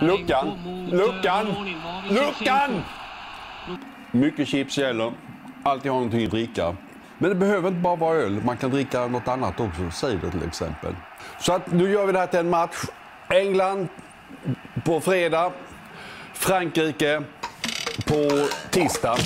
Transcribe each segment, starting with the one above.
Luckan! Luckan! Luckan! Mycket chips gäller. Alltid ha någonting att dricka. Men det behöver inte bara vara öl. Man kan dricka något annat också. Cider till exempel. Så att nu gör vi det här till en match. England på fredag. Frankrike på tisdag.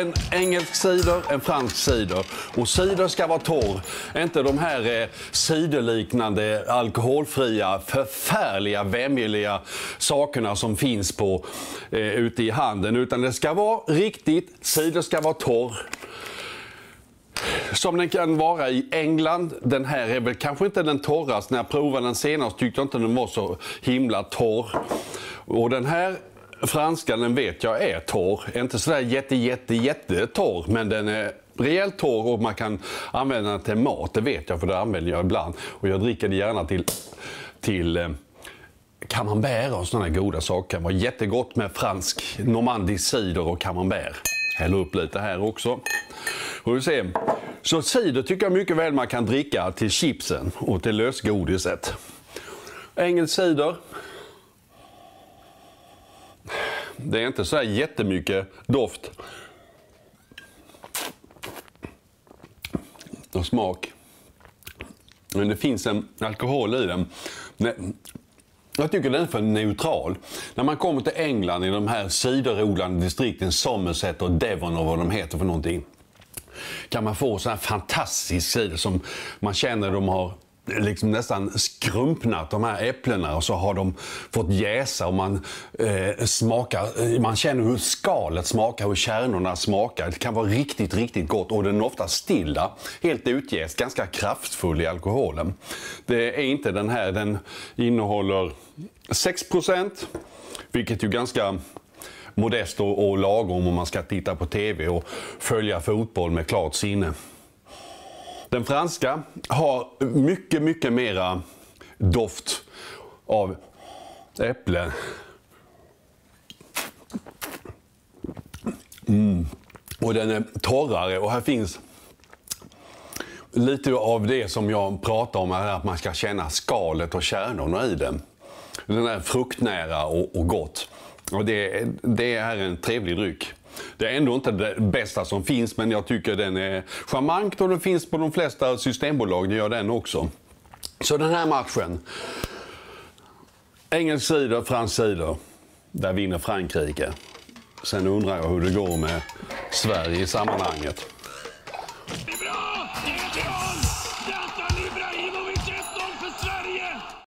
En engelsk cider, en fransk cider. Och cider ska vara torr. Inte de här eh, ciderliknande, alkoholfria, förfärliga, vämjeliga sakerna som finns på, eh, ute i handeln. Utan det ska vara riktigt, cider ska vara torr som den kan vara i England. Den här är väl kanske inte den torraste. När jag provade den senast tyckte jag inte den var så himla torr. Och den här Franskan, den vet jag är torr. Inte sådär jätte, jätte, jätte torr, men den är rejält torr och man kan använda den till mat. Det vet jag, för det använder jag ibland. Och jag dricker det gärna till, till eh, camembert och sådana goda saker. Det var jättegott med fransk normandisk cider och camembert. Häller upp lite här också. Får vi se. Så cider tycker jag mycket väl man kan dricka till chipsen och till lösgodiset. Engelsk cider. Det är inte så här jättemycket doft och smak. Men det finns en alkohol i den. Jag tycker den är för neutral. När man kommer till England i de här ciderodlande distrikten, Somerset och Devon och vad de heter för någonting kan man få sån här fantastisk cider som man känner de har liksom nästan skrumpnat de här äpplena och så har de fått jäsa och man eh, smakar, eh, man känner hur skalet smakar, hur kärnorna smakar. Det kan vara riktigt, riktigt gott och den är ofta stilla, helt utjäst, ganska kraftfull i alkoholen. Det är inte den här, den innehåller 6% vilket ju ganska modest och, och lagom om man ska titta på TV och följa fotboll med klart sinne. Den franska har mycket, mycket mera doft av äpple. Mm. Och den är torrare och här finns lite av det som jag pratar om, här, att man ska känna skalet och kärnorna i den. Den är fruktnära och, och gott. Och det, det är en trevlig dryck. Det är ändå inte det bästa som finns, men jag tycker den är charmant och den finns på de flesta systembolag. Det gör den också. Så den här matchen. Engelsk cider, fransk cider. Där vinner Frankrike. Sen undrar jag hur det går med Sverige i sammanhanget.